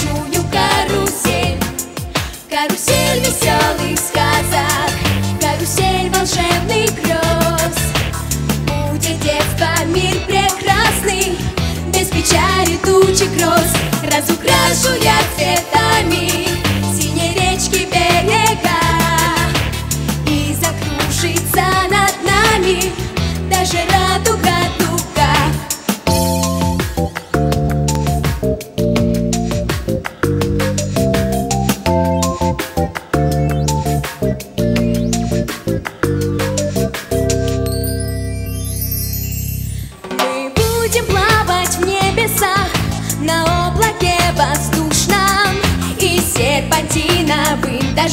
хочу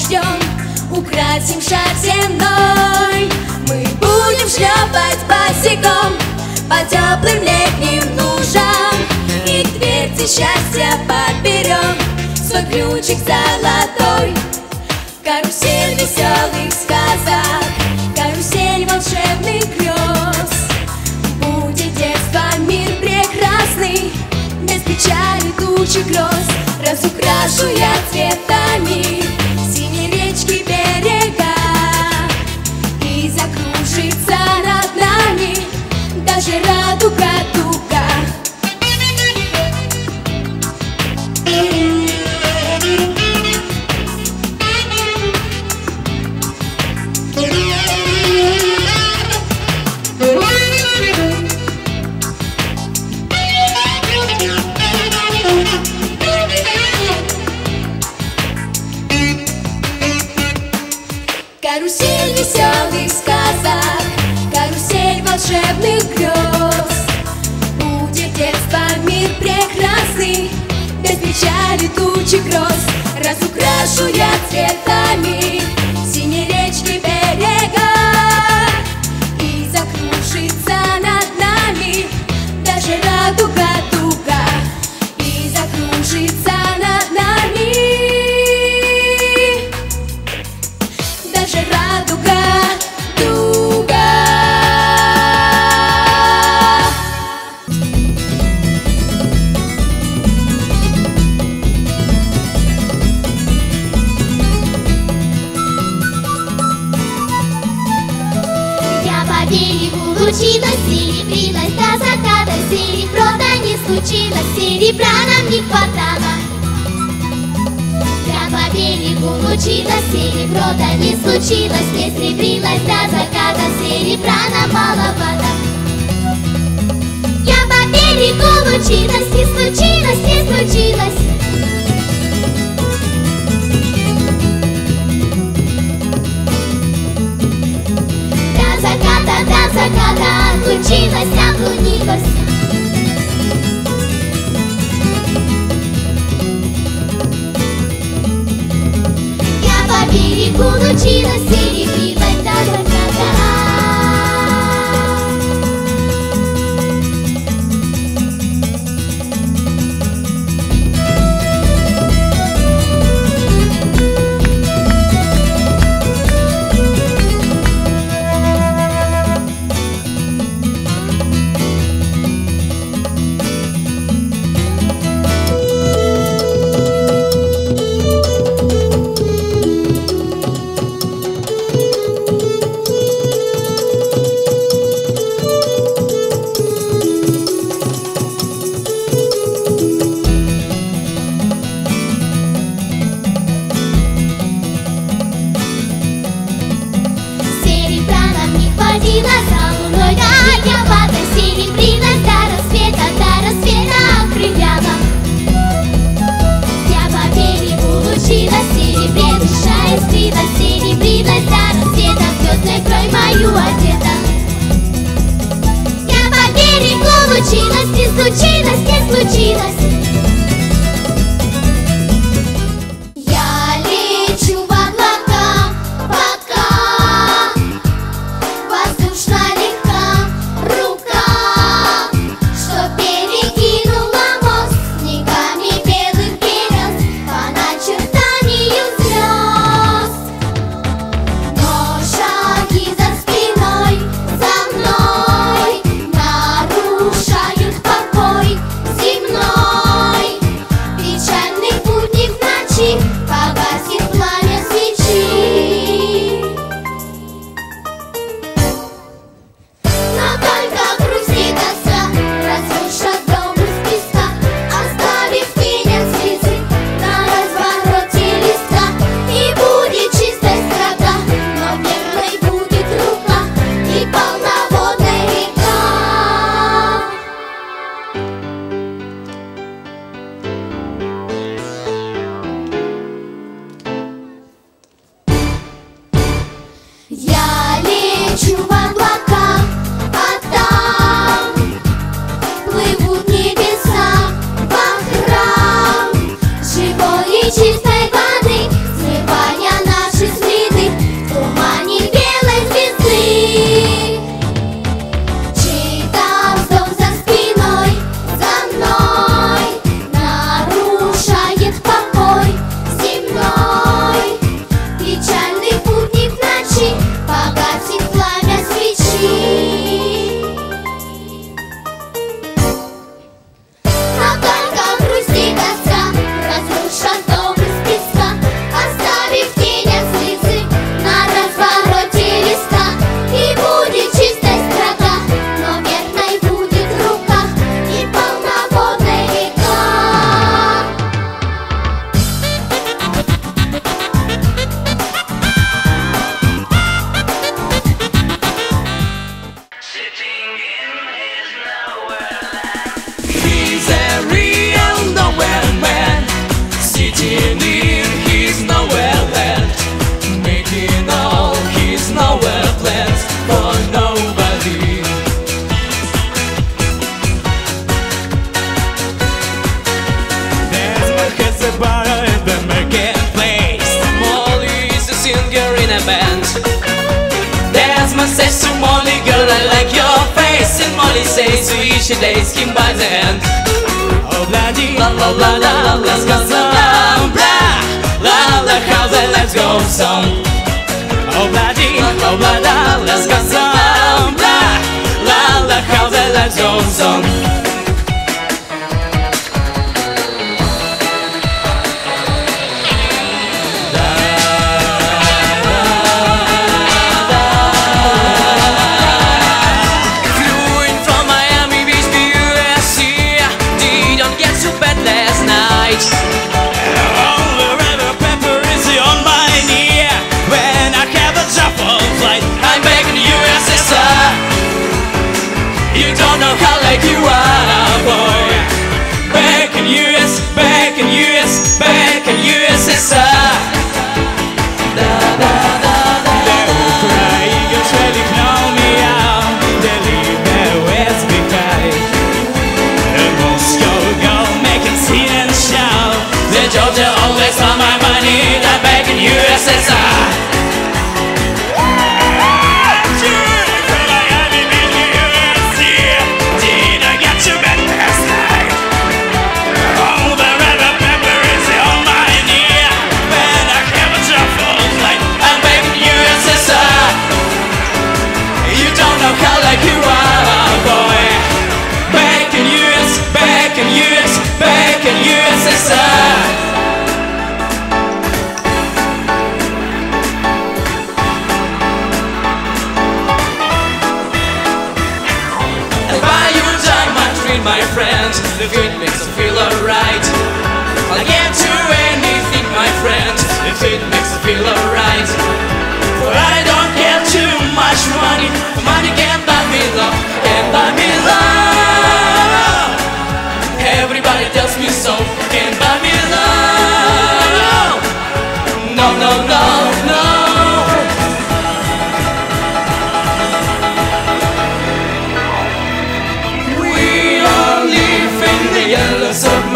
прочтем, украсим шатиной. Мы будем шлепать босиком по теплым летним нужам. И к дверце счастья подберем свой ключик золотой. Карусель веселых сказок, карусель волшебных грез. Будет детство мир прекрасный, без печали тучи гроз. Разукрашу я цветами конфетами. случилось, серебра нам не хватало. Я по берегу лучилось, серебро да не случилось, не серебрилось до заката, серебра нам маловато. Я по берегу лучилась, не случилось, не случилось. До заката, до заката, отлучилась, облунилась. Сири, кулучила, сири, пиво, та-та-та-та chivas. they by the hand Oh bloody, let's go samba La la house let's go song Oh bloody, oh bloody, let's go samba La let's go song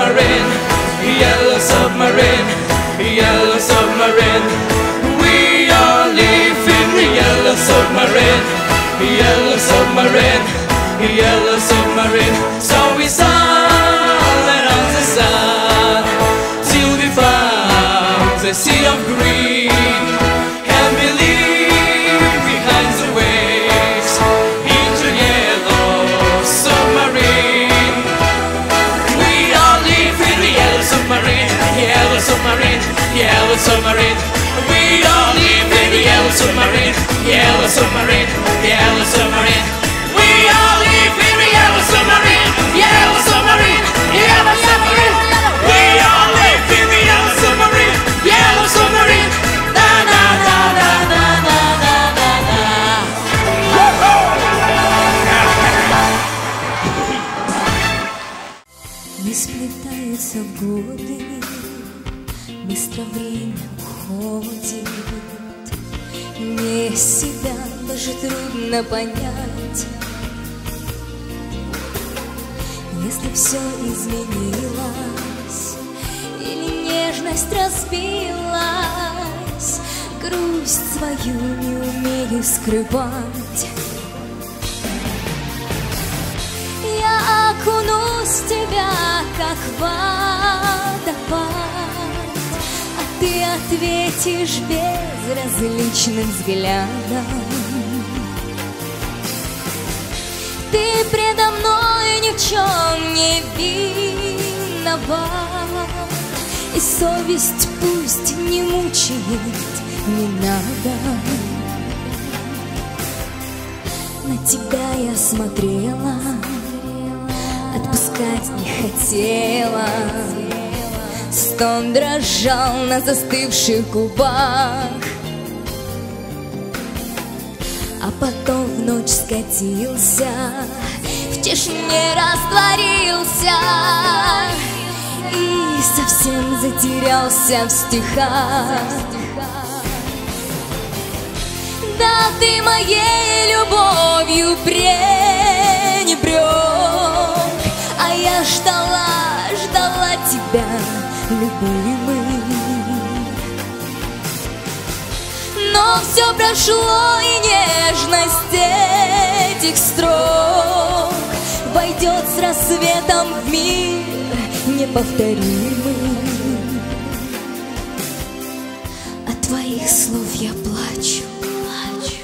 submarine, yellow submarine, yellow submarine. We live in the yellow submarine, yellow submarine, yellow submarine. Submarine. We all live in the yellow submarine, yellow submarine, yellow submarine. Понять. Если все изменилось или нежность разбилась, грусть свою не умею скрывать. Я окунусь в тебя, как водопад, А ты ответишь безразличным взглядом. Чем не И совесть пусть не мучает, не надо. На тебя я смотрела, отпускать не хотела. Стон дрожал на застывших губах, а потом в ночь скатился, в тишине растворился и совсем затерялся в стихах. Да ты моей любовью пренебрег А я ждала, ждала тебя, любимый Но все прошло и нежность этих строк Войдет с рассветом в мир неповторимый. От твоих слов я плачу, плачу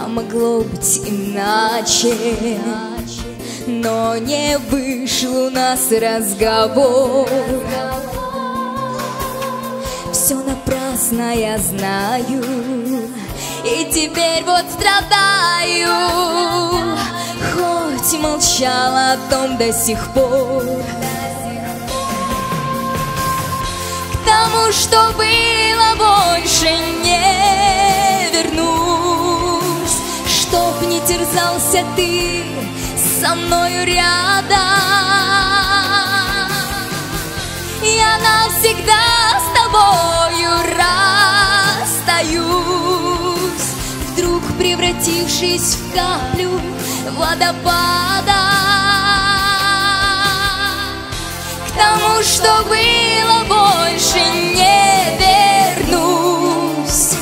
А могло быть иначе. Но не вышел у нас разговор. Все напрасно я знаю И теперь вот страдаю Хоть молчала о том до сих пор. К тому, что было, больше не вернусь. Чтоб не терзался ты со мною рядом. Я навсегда с тобою расстаюсь. Вдруг превратившись в каплю водопада К тому, что было, больше не вернусь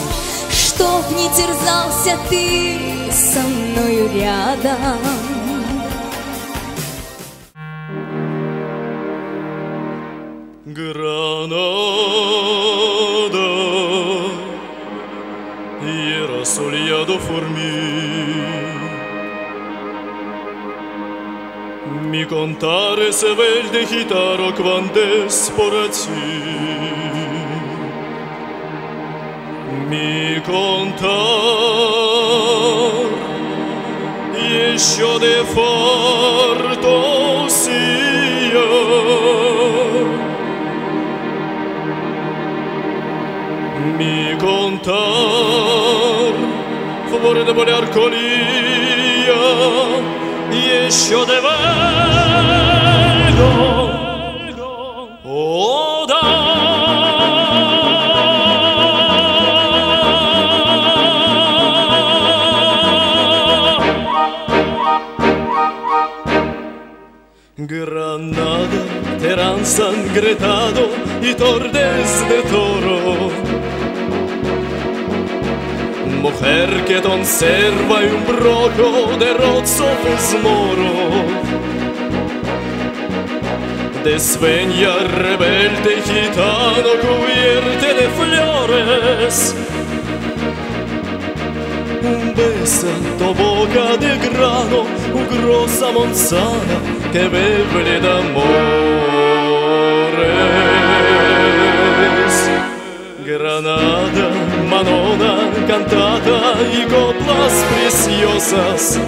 Чтоб не терзался ты со мною рядом Granada, era soleado formir. Mi contare se vel de gitaro quandes por ti. Mi contar еще de фортосия. Mi contar favore de bolear colia y hecho de barro. Granada, terán sangretado y tordes de toro. mujer che conserva un broco de rozzo fusmoro De sveglia rebelde gitano cubierte de flores. Un besando boca de grano, un grossa monzana che bevle d'amores. Granada Manona cantata y coplas preciosas.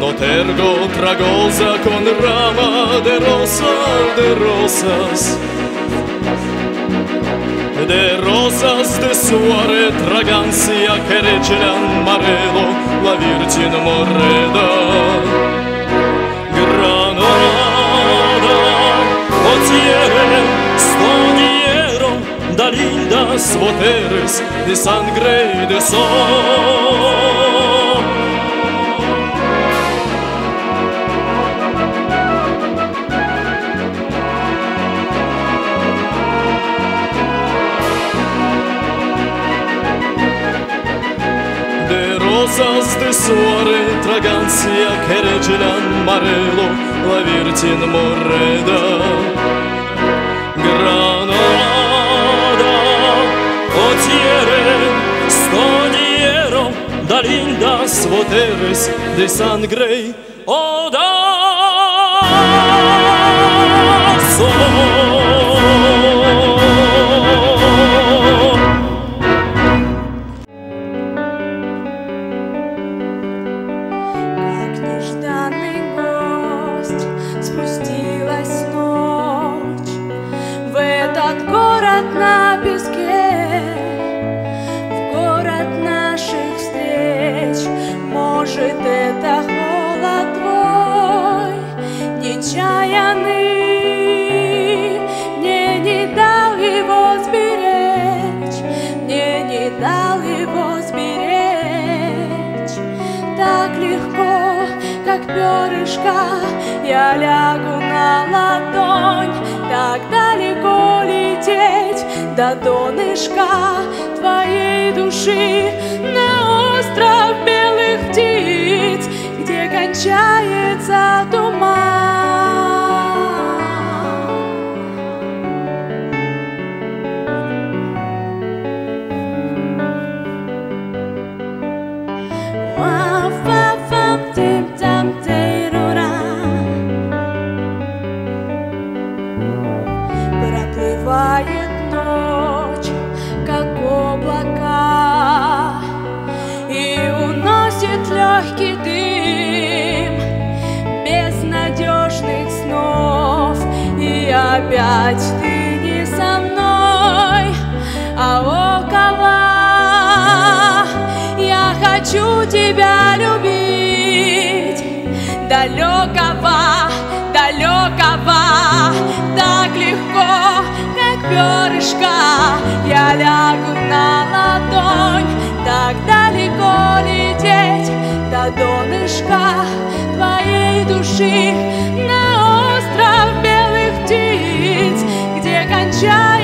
Notergo tragosa con rama de rosa, de rosas. De rosas de suare tragancia que rechelan marelo la virgen moreda. Boteres de sangre y de sol. de rosas de suave fragancia que regelan marelo la Virgen Moreda. bandiere sto diero da lindas voteres de sangrei oh кончается, то перышка Я лягу на ладонь. Так далеко лететь До донышка твоей души. На остров белых птиц Где кончается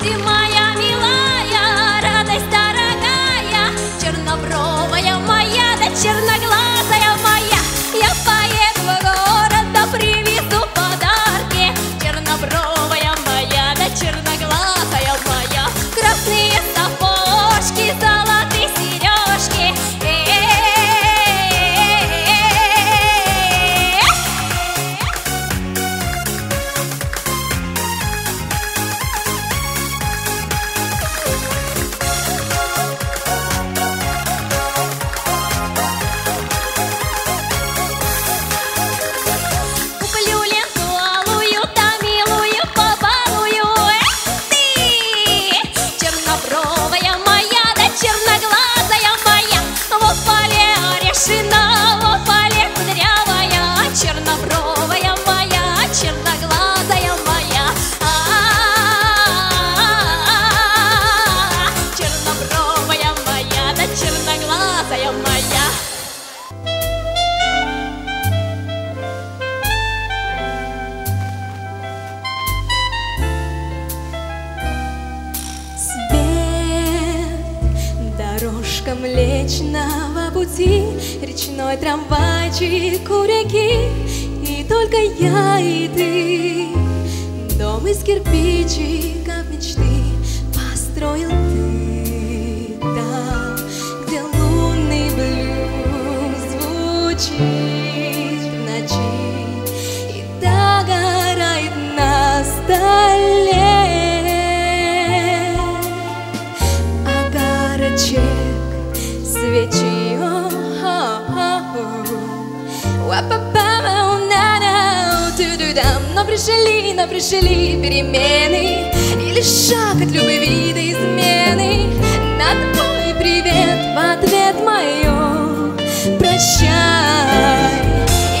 Fatima только я и ты. Пришли, но пришли перемены. Или шаг от любви до измены. На твой привет в ответ мое Прощай.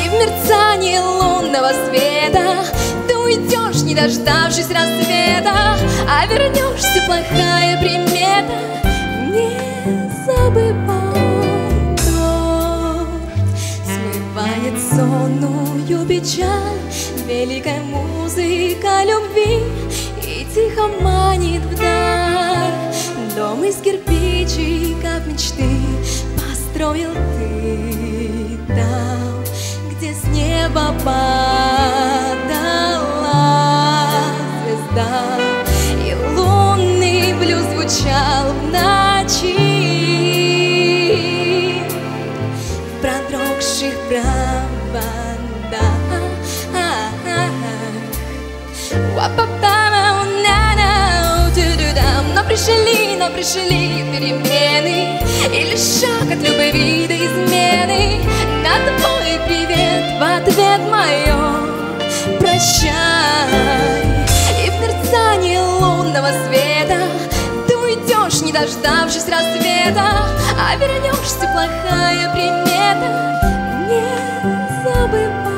И в мерцании лунного света Ты уйдешь, не дождавшись рассвета. А вернешься, плохая примета. Не забывай дождь Смывает сонную печаль Великая музыка любви И тихо манит вдаль Дом из кирпичиков мечты Построил пришли, перемены Или шаг от любви до измены. На твой привет в ответ мое Прощай. И в мерцании лунного света Ты уйдешь, не дождавшись рассвета. А вернешься, плохая примета. Не забывай